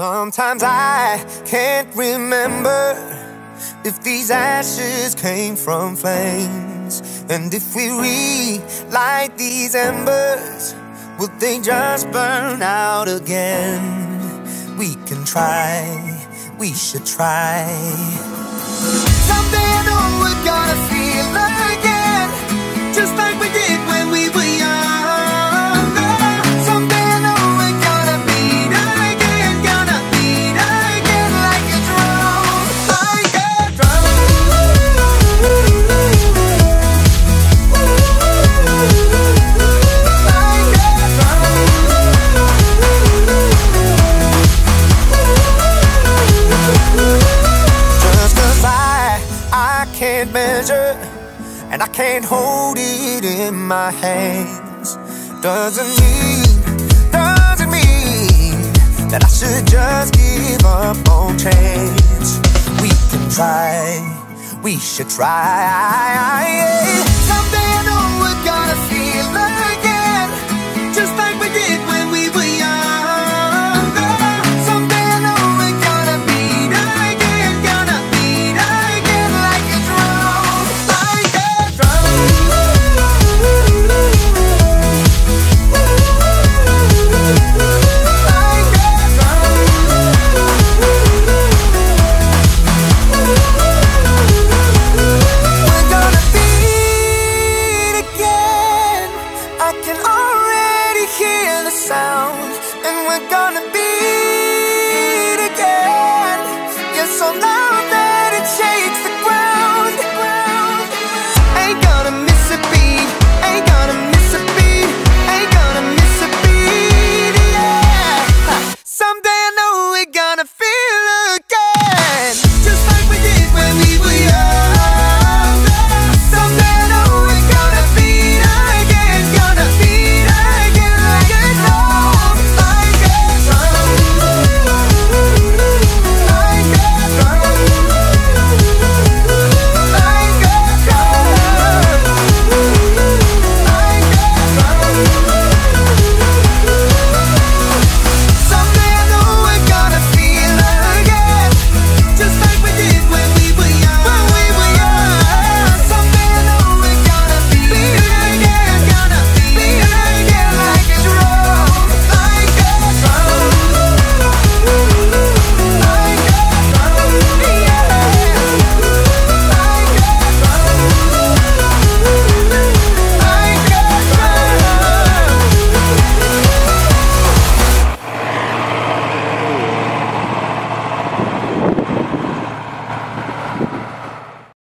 Sometimes I can't remember if these ashes came from flames. And if we relight these embers, will they just burn out again? We can try, we should try. Someday I know we're gonna can't measure and I can't hold it in my hands doesn't mean, doesn't mean that I should just give up on change. We can try, we should try. gonna